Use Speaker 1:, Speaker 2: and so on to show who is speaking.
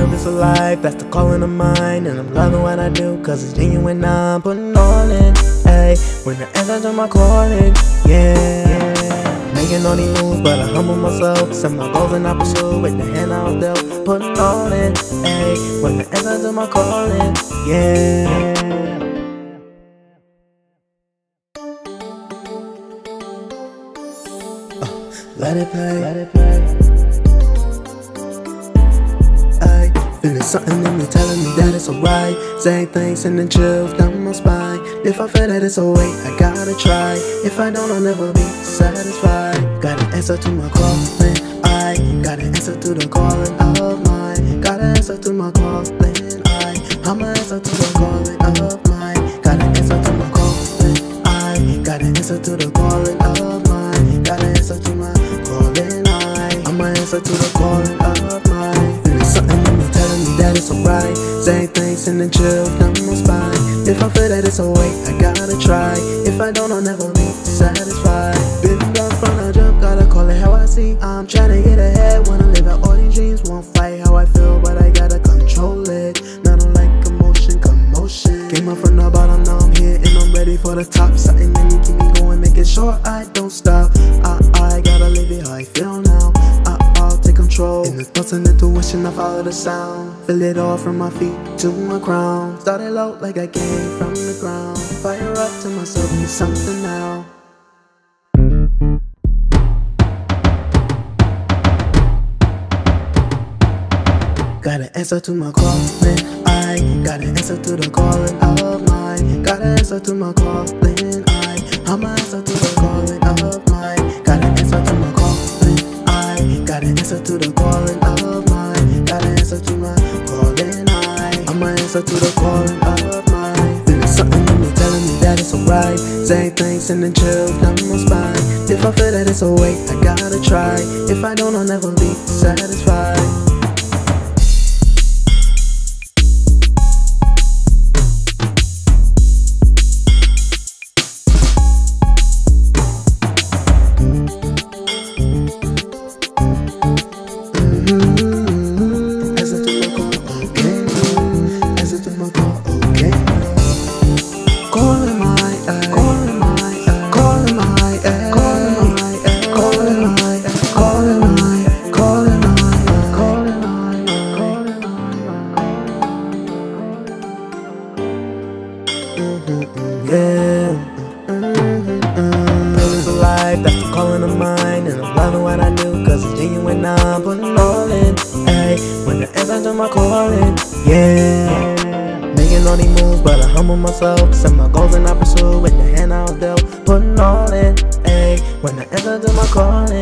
Speaker 1: purpose of life, that's the calling of mine. And I'm loving what I do, cause it's genuine. I'm putting all in, ayy. When the answer to my calling, yeah. Making all these moves, but I humble myself. Set my goals and I pursue with the hand out dealt. Putting all in, ayy. When the answer to my calling, yeah. Uh, let it play. Let it play. Something in me telling me that it's alright. Saying things and then chills down my spine. If I feel that it's a alright, I gotta try. If I don't, I'll never be satisfied. Got an answer to my calling. I got an answer to the calling of mine. Got an answer to my calling. I I'm an answer to the calling of mine. Got an answer to my calling. I got an answer to the calling of mine. Got an answer to my calling. I I'm an answer to the calling of that it's alright. Saying things and then chill down my spine. If I feel that it's alright, I gotta try. If I don't, I'll never be satisfied. Been down from the jump, gotta call it how I see. I'm trying to get ahead, wanna live out all these dreams. Won't fight how I feel, but I gotta control it. Not on like emotion, commotion. Came up from the bottom, now I'm here and I'm ready for the top. And intuition, I follow the sound. Feel it all from my feet to my crown. Started low like I came from the ground. Fire up to myself, need something now. Got an answer to my calling. I got an answer to the calling of mine. Got an answer to my calling. I I'm an answer to the calling of To the calling of mine. Feeling something in me telling me that it's alright. Saying things and then chill down my spine. If I feel that it's alright, I gotta try. If I don't, I'll never be satisfied. Yeah. Life, that's the calling of mine. And I'm loving what I it's genuine. I'm putting all in. When the my calling, yeah. Making all these moves, but I humble myself. Set my goals and I pursue with the hand out dealt. Putting all in. When the my calling.